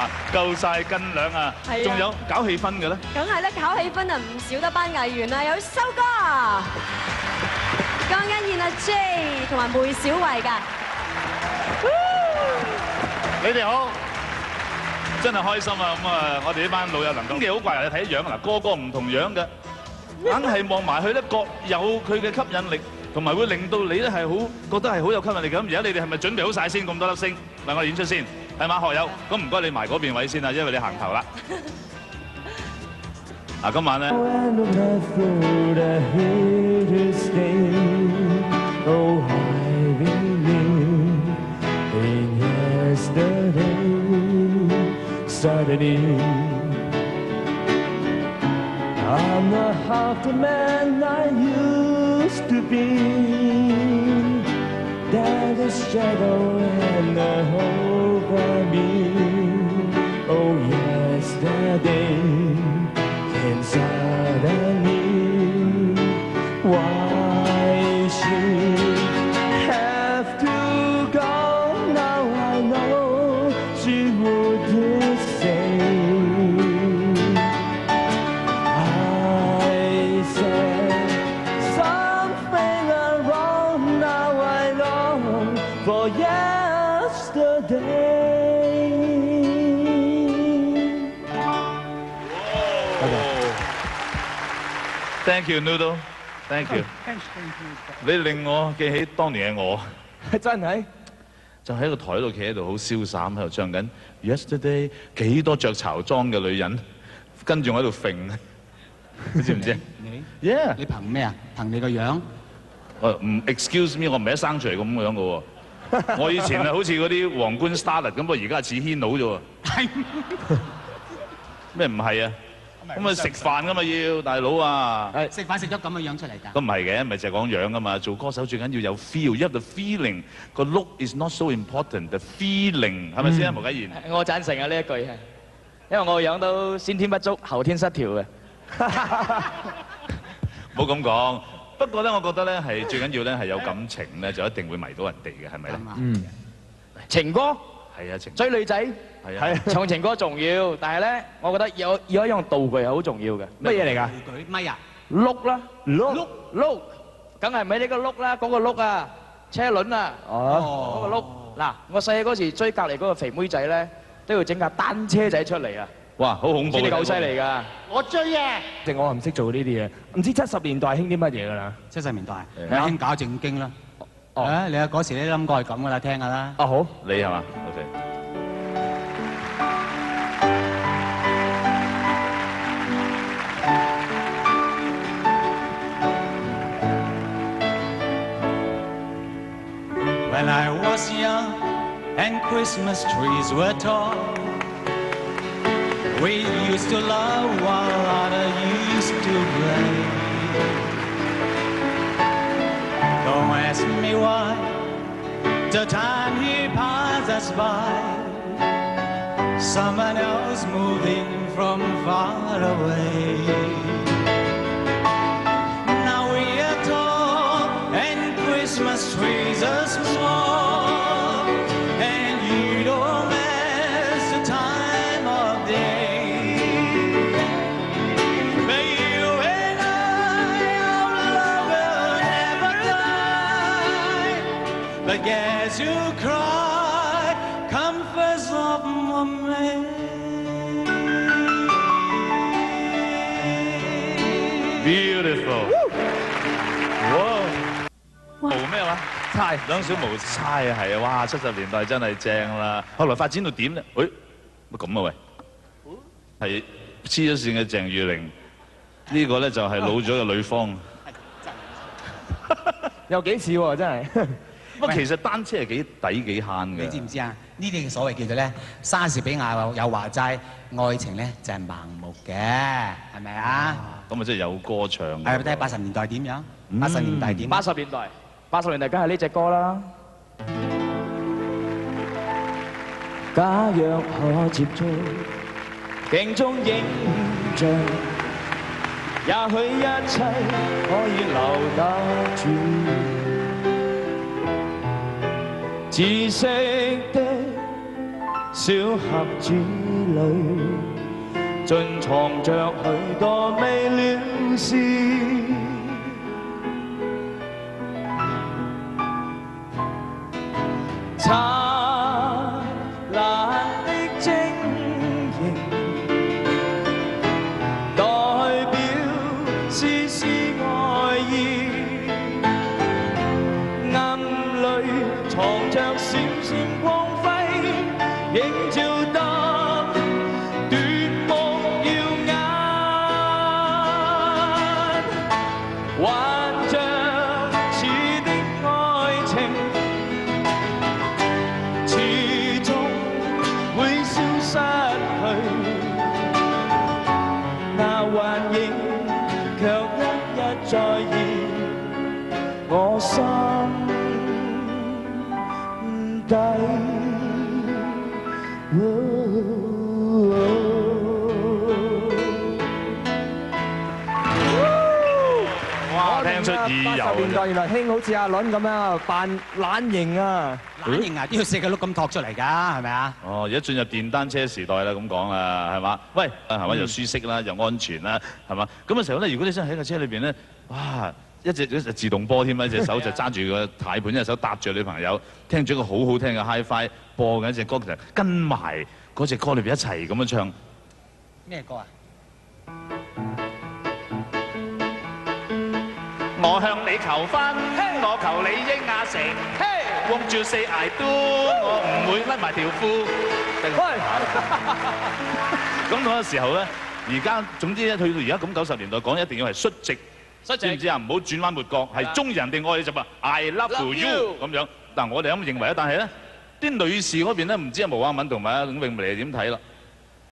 啊，夠晒斤兩啊係啊！仲有搞氣氛嘅咧，梗係咧，搞氣氛啊，唔少得班藝員啊，有修哥、江欣燕啊 J 同埋梅小慧㗎。你哋好，真係開心啊！咁啊，我哋呢班老友能夠，咁嘅好怪啊！你睇樣嗱，個個唔同樣嘅，硬係望埋去咧，各有佢嘅吸引力，同埋會令到你咧係好覺得係好有吸引力嘅。咁而家你哋係咪準備好晒先咁多粒星？嗱，我哋演出先，係嘛學友？咁唔該你埋嗰邊位先啊，因為你行頭啦。嗱，今晚咧。Thank you Noodle, Thank you。你令我記起當年嘅我，真係就喺個台度企喺度好瀟灑喺度唱緊 Yesterday，幾多着潮裝嘅女人跟住我喺度揈，你知唔知你？Yeah，你憑咩啊？憑你個樣？我唔 excuse me，我唔係一生出嚟咁樣嘅喎。我以前係好似嗰啲皇冠 starlet 咁，不過而家係似軒佬啫喎。係咩唔係啊？咁啊食飯噶嘛要大佬啊！食飯食咗咁嘅樣出嚟㗎。咁唔係嘅，唔係淨係講樣噶嘛。做歌手最緊要有 feel，因為 the feeling 個 look is not so important，the feeling 係咪先啊？毛家賢，我贊成啊呢一句係，因為我個樣都先天不足，後天失調嘅。唔好咁講。不過咧，我覺得咧係最緊要咧係有感情咧，就一定會迷到人哋嘅，係咪咧？嗯，情歌係啊，情追女仔係啊，唱情歌重要，但係咧，我覺得有有一樣道具係好重要嘅。乜嘢嚟㗎？舉咪啊？碌啦，碌碌，梗係唔係呢個碌啦，嗰個碌啊，車輪啊，哦，嗰個碌。嗱，我細個嗰時追隔離嗰個肥妹仔咧，都要整架單車仔出嚟啊，哇，好恐怖！知你夠犀利㗎。我追啊！即係我唔識做呢啲嘢，唔知七十年代興啲乜嘢㗎啦。七十年代，係興搞正經啦。哦诶，你啊嗰时啲冧歌系咁㗎啦，听㗎啦。啊好，你系嘛？OK。 When I was young and Christmas trees were tall, we used to love while others used to play. Why, the time he passes by. Someone else moving from far away. Cry. Beautiful！哇！冇咩話？猜兩小無猜啊，係啊！哇！七十年代真係正啦。後來發展到點咧？喂，乜咁啊喂？係黐咗線嘅鄭裕玲，呢個咧就係老咗嘅女方。有幾次喎真係。不過其實單車係幾抵幾慳嘅你知。唔知啊？呢啲所謂叫做咧，莎士比亞有話齋，愛情咧就係盲目嘅，係咪啊？咁啊，即係有歌唱㗎。係睇下八十年代點樣？八十年代點？八十年代，八十年代梗係呢只歌啦。假若可接觸，鏡中影像，也許一切可以留得住。紫色的小盒子里，尽藏着许多未了事。照淡，断梦耀眼，幻像似的爱情，始终会消失去。那幻影却一一再现我心底。哇！聽出意八十年代原來興好似阿倫咁樣扮懶型啊！懶型啊，都要四個碌咁托出嚟㗎，係咪啊？哦，而家進入電單車時代啦，咁講啊，係嘛？喂，啊係嘛？又舒適啦，又安全啦，係嘛？咁嘅時候咧，如果你真係喺架車裏邊咧，哇！一隻一隻自動波添啊，一隻手就揸住個軚盤，一隻手搭住女朋友，聽住一個好好聽嘅 HiFi 播緊一隻歌，其實跟埋嗰隻歌裏邊一齊咁樣唱。咩歌啊？我向你求婚，我求你應阿成，Won't you say I do？我唔會甩埋條褲。咁嗰個時候咧，而家總之咧，去到而家咁九十年代講，一定要係，率直知唔知啊？唔好轉彎抹角，係中意人定愛你就話 I love you you 咁樣。嗱，我哋咁認為啊，但係咧，啲女士嗰邊咧，唔知阿毛阿敏同埋阿永明你點睇啦？